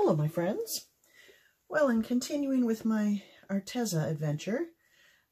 Hello, my friends. Well, in continuing with my Arteza adventure,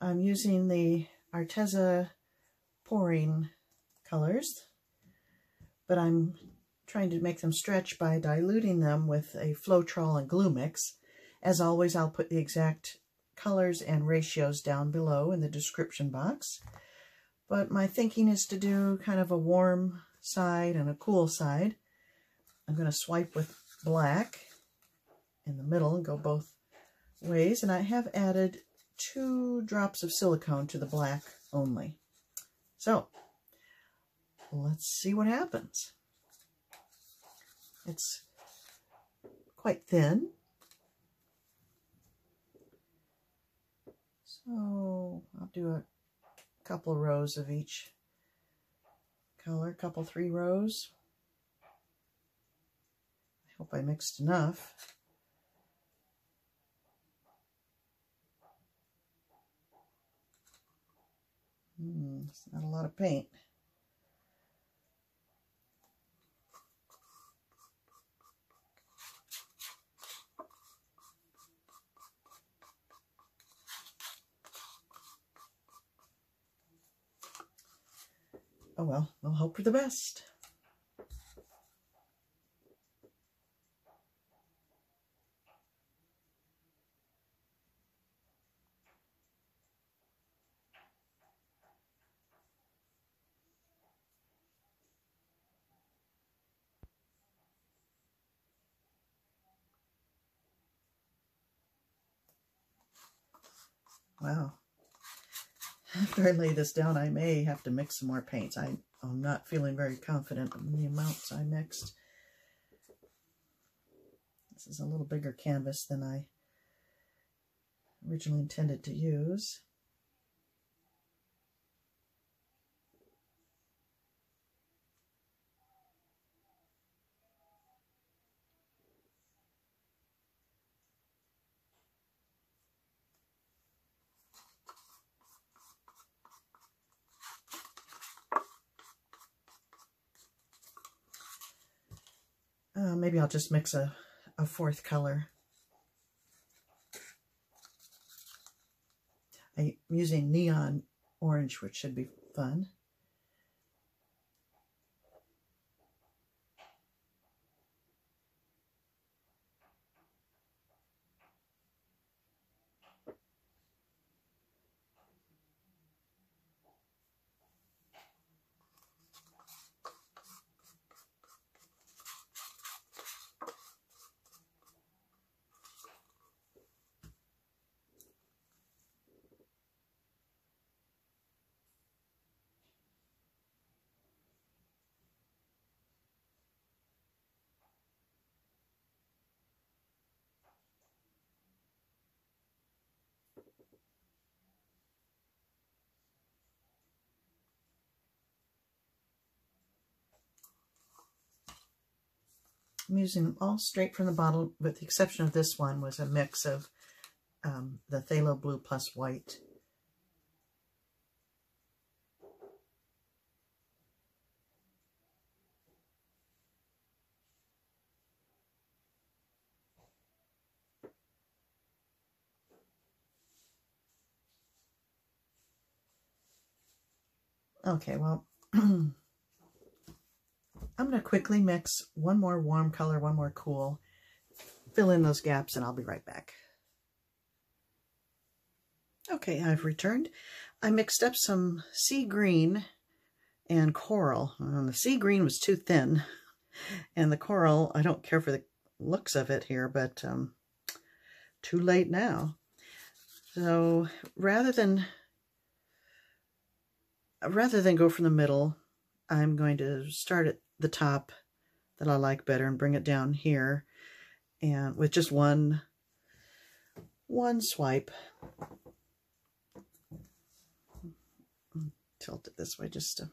I'm using the Arteza pouring colors, but I'm trying to make them stretch by diluting them with a Floetrol and glue mix. As always, I'll put the exact colors and ratios down below in the description box. But my thinking is to do kind of a warm side and a cool side. I'm going to swipe with black in the middle and go both ways. And I have added two drops of silicone to the black only. So let's see what happens. It's quite thin. So I'll do a couple rows of each color, couple three rows. I hope I mixed enough. Hmm, it's not a lot of paint. Oh well, we'll hope for the best. Wow. After I lay this down, I may have to mix some more paints. I, I'm not feeling very confident in the amounts I mixed. This is a little bigger canvas than I originally intended to use. Uh, maybe I'll just mix a, a fourth color. I'm using neon orange, which should be fun. I'm using them all straight from the bottle, with the exception of this one was a mix of um, the Phthalo Blue plus white. Okay, well, I'm going to quickly mix one more warm color, one more cool, fill in those gaps, and I'll be right back. Okay, I've returned. I mixed up some sea green and coral. The sea green was too thin, and the coral, I don't care for the looks of it here, but um, too late now. So rather than rather than go from the middle, I'm going to start at the top that I like better and bring it down here. And with just one one swipe tilt it this way just a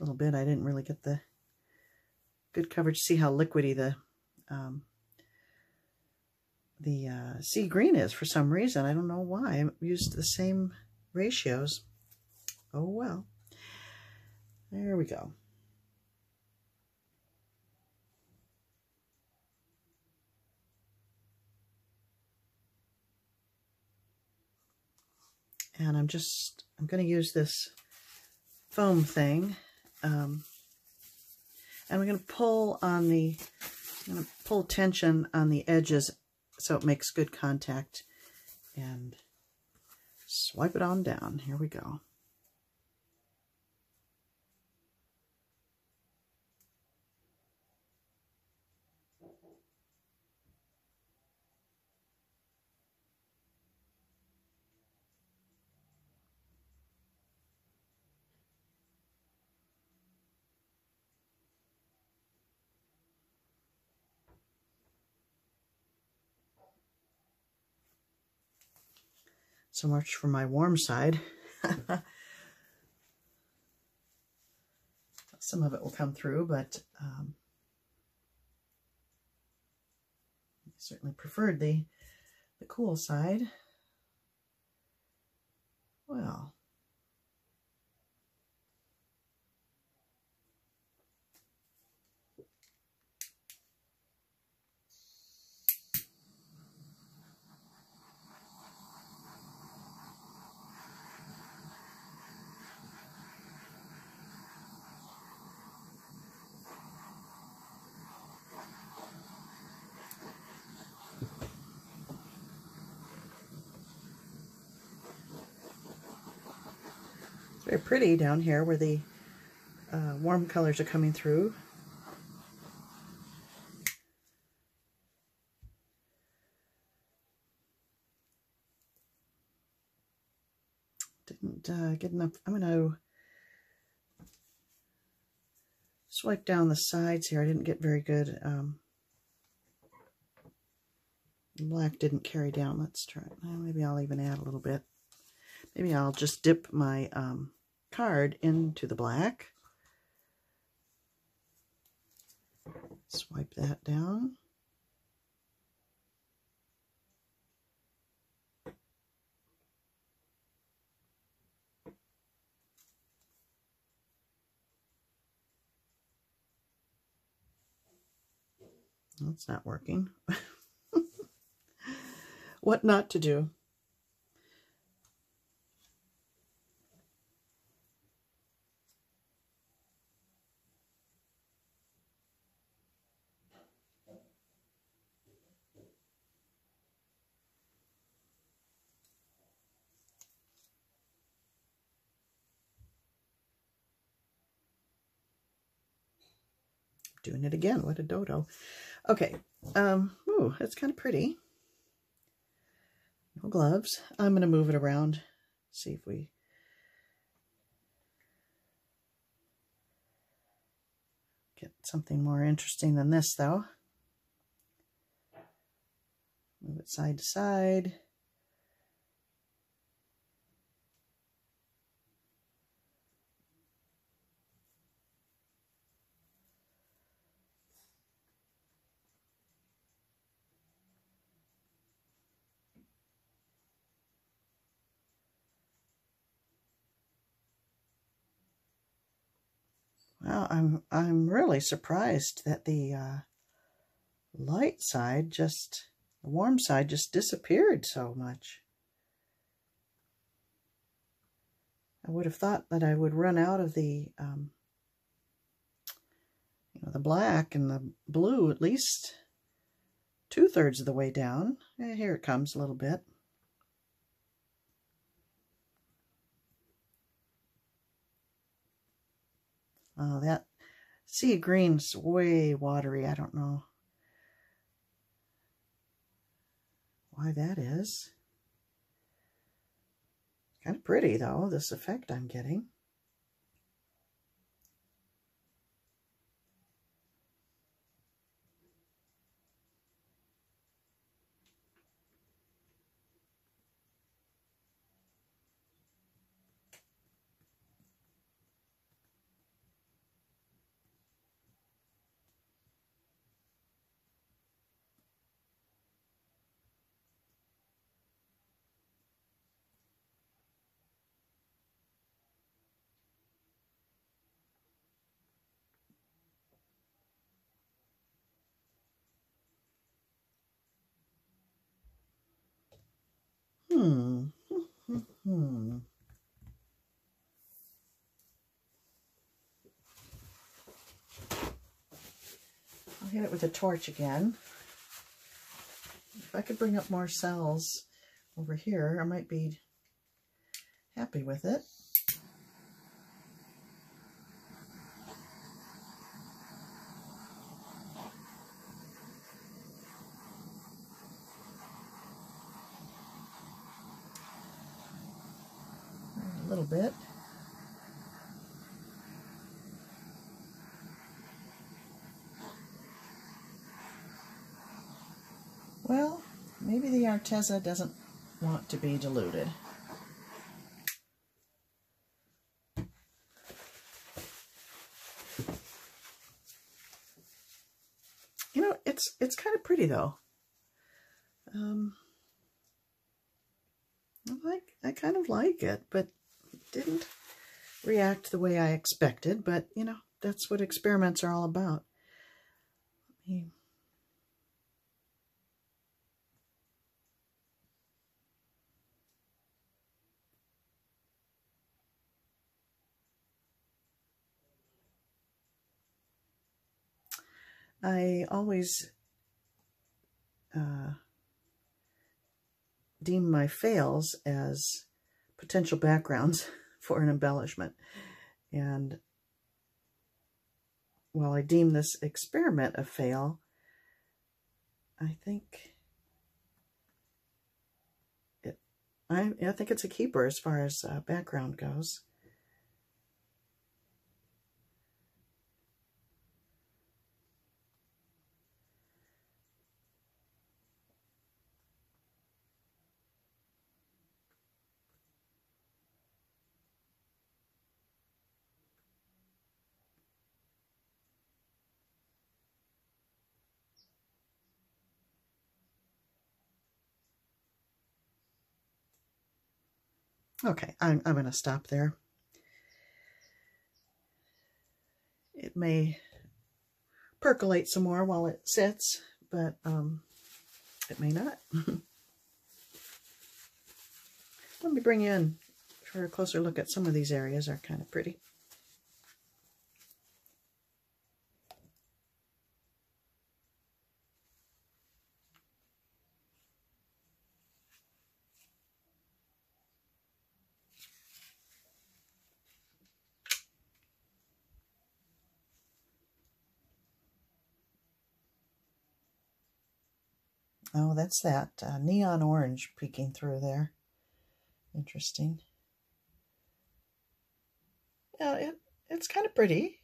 little bit. I didn't really get the good coverage see how liquidy the um, the uh, sea green is for some reason. I don't know why. I used the same ratios. Oh well. There we go And I'm just, I'm going to use this foam thing. Um, and we're going to pull on the, I'm going to pull tension on the edges so it makes good contact. And swipe it on down. Here we go. So much for my warm side. Some of it will come through, but um, I certainly preferred the, the cool side. Well, very pretty down here where the uh, warm colors are coming through. Didn't uh, get enough. I'm going to swipe down the sides here. I didn't get very good. Um, black didn't carry down. Let's try. Well, maybe I'll even add a little bit. Maybe I'll just dip my um, card into the black. Swipe that down. That's not working. what not to do. Doing it again. What a dodo. Okay. Um, ooh, that's kind of pretty. No gloves. I'm going to move it around. See if we... Get something more interesting than this, though. Move it side to side. Well, I'm I'm really surprised that the uh, light side just, the warm side just disappeared so much. I would have thought that I would run out of the, um, you know, the black and the blue at least two-thirds of the way down. Eh, here it comes a little bit. Oh, that sea green's way watery. I don't know why that is. Kind of pretty, though, this effect I'm getting. Hmm, hmm, hmm. I'll hit it with a torch again. If I could bring up more cells over here, I might be happy with it. Little bit. Well, maybe the Arteza doesn't want to be diluted. You know, it's it's kind of pretty though. Um, I like I kind of like it, but didn't react the way I expected. But you know, that's what experiments are all about. I always uh, deem my fails as potential backgrounds for an embellishment. And while I deem this experiment a fail, I think it, I, I think it's a keeper as far as uh, background goes. Okay, I'm, I'm going to stop there. It may percolate some more while it sits, but um, it may not. Let me bring you in for a closer look at some of these areas are kind of pretty. Oh, that's that uh, neon orange peeking through there. Interesting. Yeah, it, it's kind of pretty.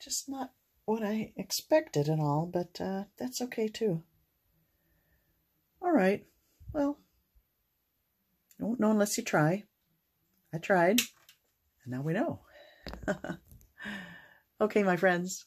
Just not what I expected at all, but uh, that's okay too. All right. Well, you won't know unless you try. I tried, and now we know. okay, my friends.